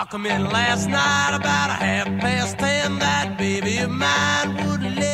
I come in last night about a half past ten. That baby of mine wouldn't let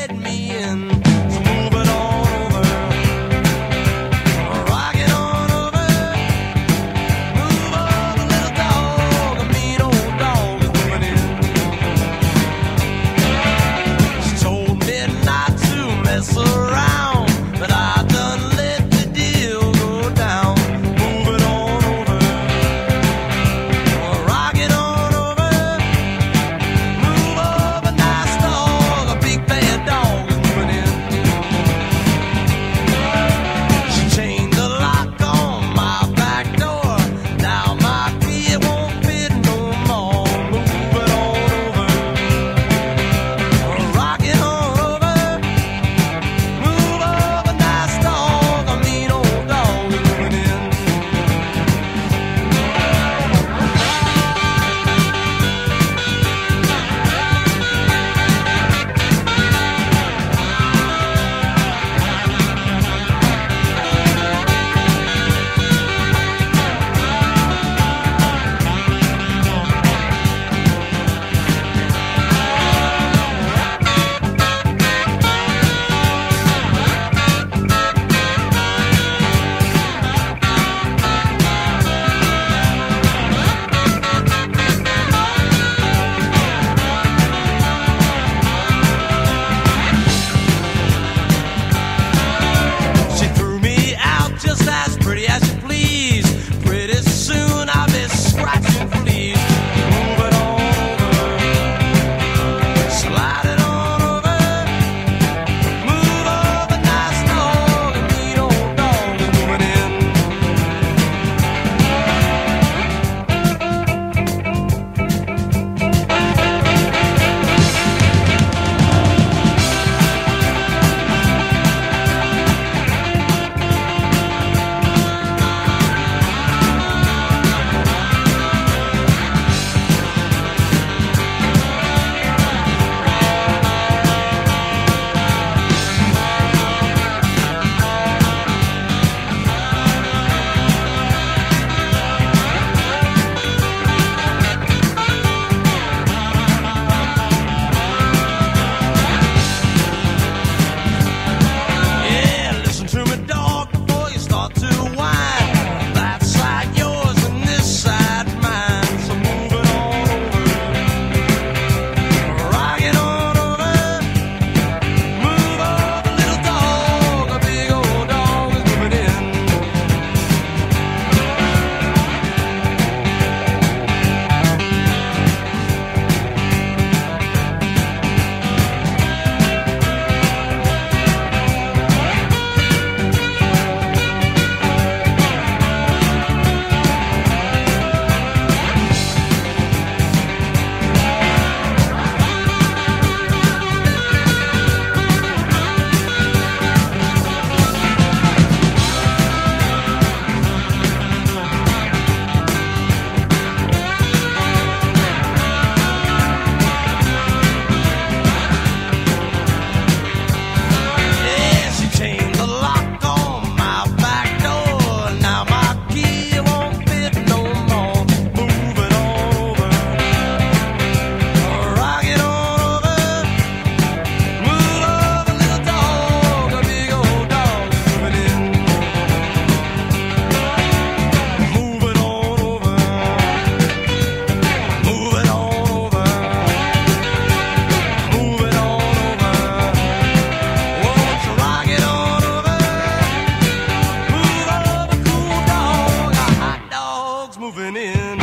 moving in.